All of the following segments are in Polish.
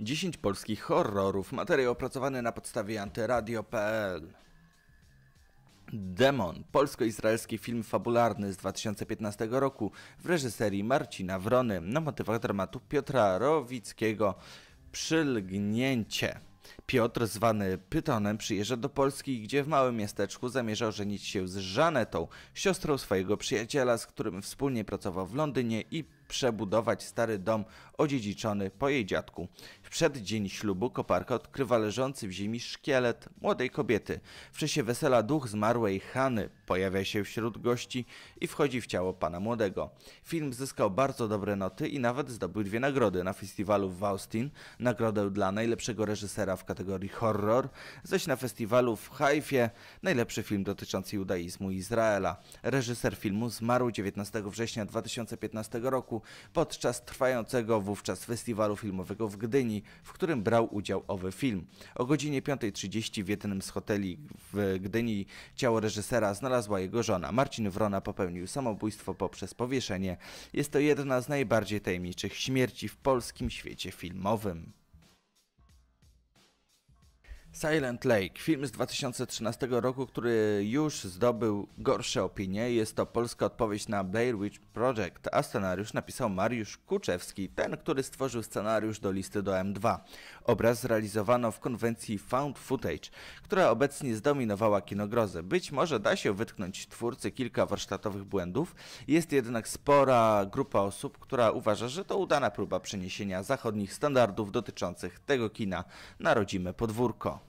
10 polskich horrorów. Materiał opracowany na podstawie antyradio.pl. Demon, polsko-izraelski film fabularny z 2015 roku w reżyserii Marcina Wrony na motywach dramatu Piotra Rowickiego Przylgnięcie. Piotr, zwany Pytonem, przyjeżdża do Polski, gdzie w małym miasteczku zamierzał żenić się z Żanetą, siostrą swojego przyjaciela, z którym wspólnie pracował w Londynie i przebudować stary dom odziedziczony po jej dziadku. W przeddzień ślubu koparka odkrywa leżący w ziemi szkielet młodej kobiety. W czasie wesela duch zmarłej Hany pojawia się wśród gości i wchodzi w ciało pana młodego. Film zyskał bardzo dobre noty i nawet zdobył dwie nagrody na festiwalu w Austin, nagrodę dla najlepszego reżysera w kategorii horror, zaś na festiwalu w Haifie najlepszy film dotyczący judaizmu Izraela. Reżyser filmu zmarł 19 września 2015 roku podczas trwającego wówczas festiwalu filmowego w Gdyni, w którym brał udział owy film. O godzinie 5.30 w jednym z hoteli w Gdyni ciało reżysera znalazła jego żona. Marcin Wrona popełnił samobójstwo poprzez powieszenie. Jest to jedna z najbardziej tajemniczych śmierci w polskim świecie filmowym. Silent Lake, film z 2013 roku, który już zdobył gorsze opinie. Jest to polska odpowiedź na Blair Witch Project, a scenariusz napisał Mariusz Kuczewski, ten, który stworzył scenariusz do listy do M2. Obraz zrealizowano w konwencji Found Footage, która obecnie zdominowała kinogrozę. Być może da się wytknąć twórcy kilka warsztatowych błędów, jest jednak spora grupa osób, która uważa, że to udana próba przeniesienia zachodnich standardów dotyczących tego kina na rodzime podwórko.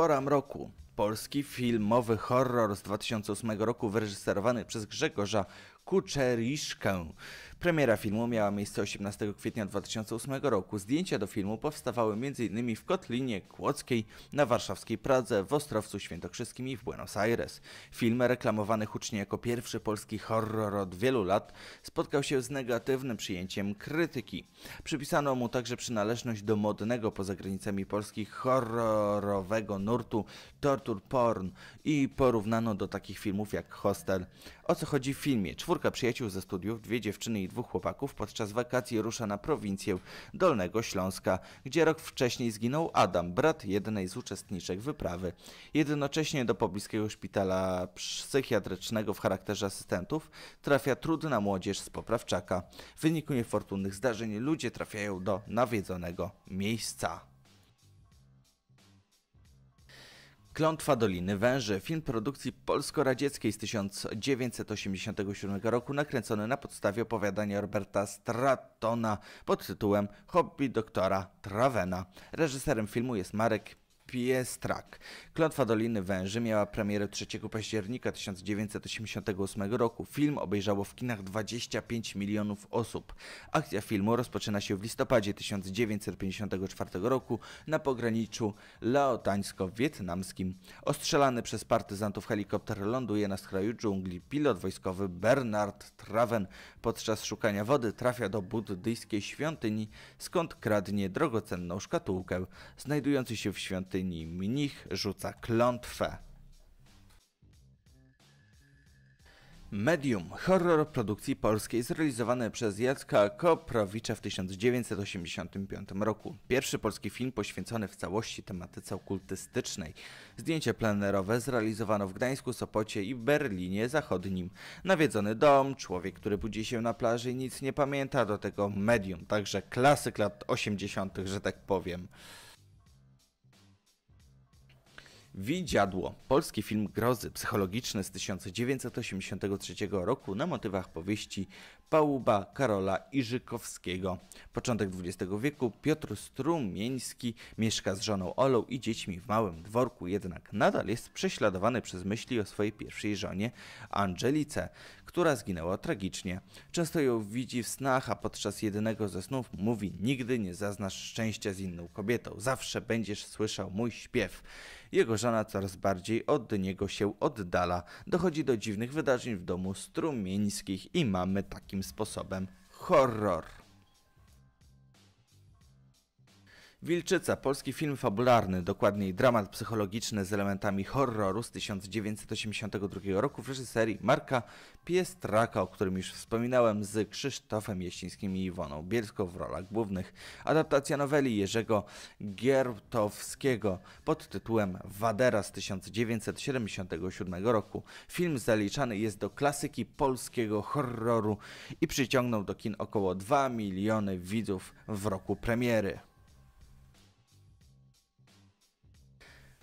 Pora mroku. Polski filmowy horror z 2008 roku wyreżyserowany przez Grzegorza Kuczeriszkę. Premiera filmu miała miejsce 18 kwietnia 2008 roku. Zdjęcia do filmu powstawały m.in. w Kotlinie Kłodzkiej, na warszawskiej Pradze, w Ostrowcu Świętokrzyskim i w Buenos Aires. Film reklamowany hucznie jako pierwszy polski horror od wielu lat spotkał się z negatywnym przyjęciem krytyki. Przypisano mu także przynależność do modnego poza granicami Polski horrorowego nurtu tortur porn i porównano do takich filmów jak Hostel. O co chodzi w filmie? Czwórka przyjaciół ze studiów, dwie dziewczyny i dwóch chłopaków podczas wakacji rusza na prowincję Dolnego Śląska, gdzie rok wcześniej zginął Adam, brat jednej z uczestniczek wyprawy. Jednocześnie do pobliskiego szpitala psychiatrycznego w charakterze asystentów trafia trudna młodzież z poprawczaka. W wyniku niefortunnych zdarzeń ludzie trafiają do nawiedzonego miejsca. Klątwa Doliny Węży, film produkcji polsko-radzieckiej z 1987 roku, nakręcony na podstawie opowiadania Roberta Stratona pod tytułem Hobby doktora Travena. Reżyserem filmu jest Marek Piestrak. Klątwa Doliny Węży miała premierę 3 października 1988 roku. Film obejrzało w kinach 25 milionów osób. Akcja filmu rozpoczyna się w listopadzie 1954 roku na pograniczu laotańsko-wietnamskim. Ostrzelany przez partyzantów helikopter ląduje na skraju dżungli. Pilot wojskowy Bernard Traven podczas szukania wody trafia do buddyjskiej świątyni, skąd kradnie drogocenną szkatułkę. Znajdujący się w świątyni świątyni mnich rzuca klątwę. Medium, horror produkcji polskiej zrealizowany przez Jacka Koprowicza w 1985 roku. Pierwszy polski film poświęcony w całości tematyce okultystycznej. Zdjęcia plenerowe zrealizowano w Gdańsku, Sopocie i Berlinie Zachodnim. Nawiedzony dom, człowiek, który budzi się na plaży i nic nie pamięta, do tego medium, także klasyk lat 80., że tak powiem. Widziadło. Polski film grozy psychologiczny z 1983 roku na motywach powieści Pałuba Karola Iżykowskiego. Początek XX wieku Piotr Strumieński mieszka z żoną Olą i dziećmi w małym dworku, jednak nadal jest prześladowany przez myśli o swojej pierwszej żonie Angelice, która zginęła tragicznie. Często ją widzi w snach, a podczas jednego ze snów mówi nigdy nie zaznasz szczęścia z inną kobietą, zawsze będziesz słyszał mój śpiew. Jego żona coraz bardziej od niego się oddala. Dochodzi do dziwnych wydarzeń w domu strumieńskich i mamy takim sposobem horror. Wilczyca, polski film fabularny, dokładniej dramat psychologiczny z elementami horroru z 1982 roku w reżyserii Marka Piestraka, o którym już wspominałem, z Krzysztofem Jasińskim i Iwoną Bielską w rolach głównych. Adaptacja noweli Jerzego Giertowskiego pod tytułem Wadera z 1977 roku. Film zaliczany jest do klasyki polskiego horroru i przyciągnął do kin około 2 miliony widzów w roku premiery.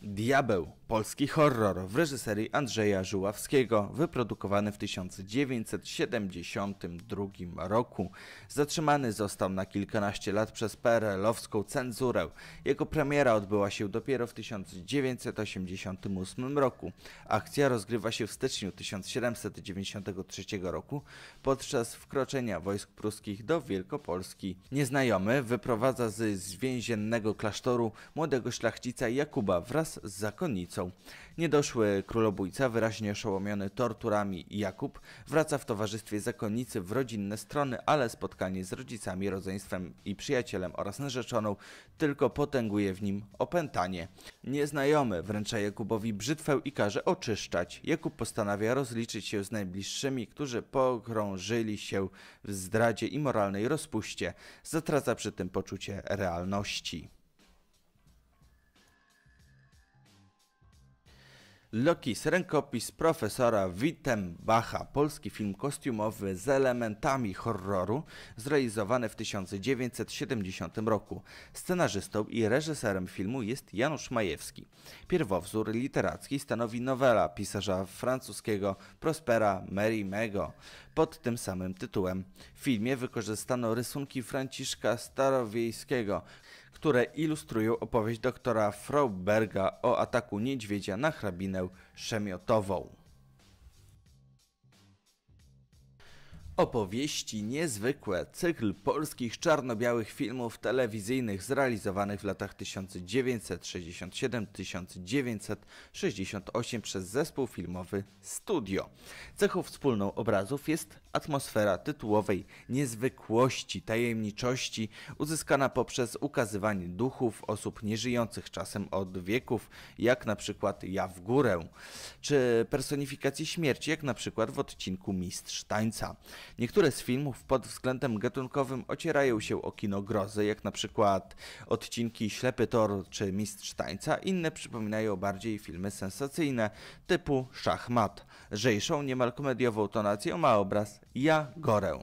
Diabo. Polski horror w reżyserii Andrzeja Żuławskiego, wyprodukowany w 1972 roku. Zatrzymany został na kilkanaście lat przez PRL-owską cenzurę. Jego premiera odbyła się dopiero w 1988 roku. Akcja rozgrywa się w styczniu 1793 roku podczas wkroczenia wojsk pruskich do Wielkopolski. Nieznajomy wyprowadza z, więziennego klasztoru młodego szlachcica Jakuba wraz z zakonnicą. Niedoszły królobójca, wyraźnie oszołomiony torturami Jakub, wraca w towarzystwie zakonnicy w rodzinne strony, ale spotkanie z rodzicami, rodzeństwem i przyjacielem oraz narzeczoną tylko potęguje w nim opętanie. Nieznajomy wręcza Jakubowi brzytwę i każe oczyszczać. Jakub postanawia rozliczyć się z najbliższymi, którzy pogrążyli się w zdradzie i moralnej rozpuście. Zatraca przy tym poczucie realności. Lokis, rękopis profesora Wittenbacha, polski film kostiumowy z elementami horroru, zrealizowany w 1970 roku. Scenarzystą i reżyserem filmu jest Janusz Majewski. Pierwowzór literacki stanowi nowela pisarza francuskiego Prospera Mérimego pod tym samym tytułem. W filmie wykorzystano rysunki Franciszka Starowiejskiego, które ilustrują opowieść doktora Frauberga o ataku niedźwiedzia na hrabinę Szemiotową. Opowieści niezwykłe, cykl polskich czarno-białych filmów telewizyjnych zrealizowanych w latach 1967-1968 przez zespół filmowy Studio. Cechą wspólną obrazów jest atmosfera tytułowej niezwykłości, tajemniczości, uzyskana poprzez ukazywanie duchów osób nieżyjących czasem od wieków, jak na przykład Ja w górę, czy personifikacji śmierci, jak na przykład w odcinku Mistrz Tańca. Niektóre z filmów pod względem gatunkowym ocierają się o kino grozy, jak na przykład odcinki Ślepy Tor czy Mistrz Tańca, inne przypominają bardziej filmy sensacyjne typu Szachmat. Lżejszą, niemal komediową tonacją ma obraz Ja Gorę.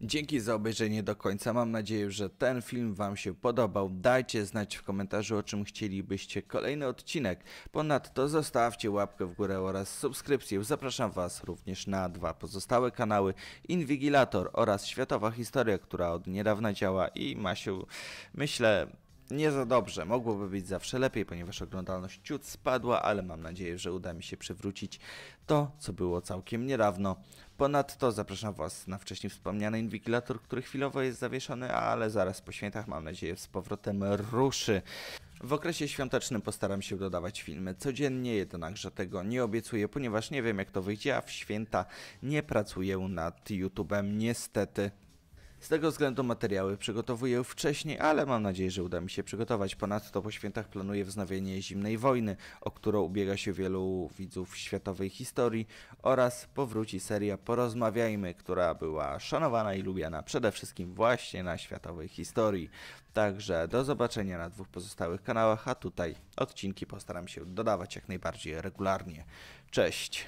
Dzięki za obejrzenie do końca. Mam nadzieję, że ten film Wam się podobał. Dajcie znać w komentarzu, o czym chcielibyście kolejny odcinek. Ponadto zostawcie łapkę w górę oraz subskrypcję. Zapraszam Was również na dwa pozostałe kanały Invigilator oraz Światowa Historia, która od niedawna działa i ma się, myślę, nie za dobrze. Mogłoby być zawsze lepiej, ponieważ oglądalność ciut spadła, ale mam nadzieję, że uda mi się przywrócić to, co było całkiem niedawno. Ponadto zapraszam Was na wcześniej wspomniany inwigilator, który chwilowo jest zawieszony, ale zaraz po świętach mam nadzieję z powrotem ruszy. W okresie świątecznym postaram się dodawać filmy codziennie, jednakże tego nie obiecuję, ponieważ nie wiem jak to wyjdzie, a w święta nie pracuję nad YouTube'em niestety. Z tego względu materiały przygotowuję wcześniej, ale mam nadzieję, że uda mi się przygotować. Ponadto po świętach planuję wznowienie Zimnej Wojny, o którą ubiega się wielu widzów światowej historii oraz powróci seria Porozmawiajmy, która była szanowana i lubiana przede wszystkim właśnie na światowej historii. Także do zobaczenia na dwóch pozostałych kanałach, a tutaj odcinki postaram się dodawać jak najbardziej regularnie. Cześć!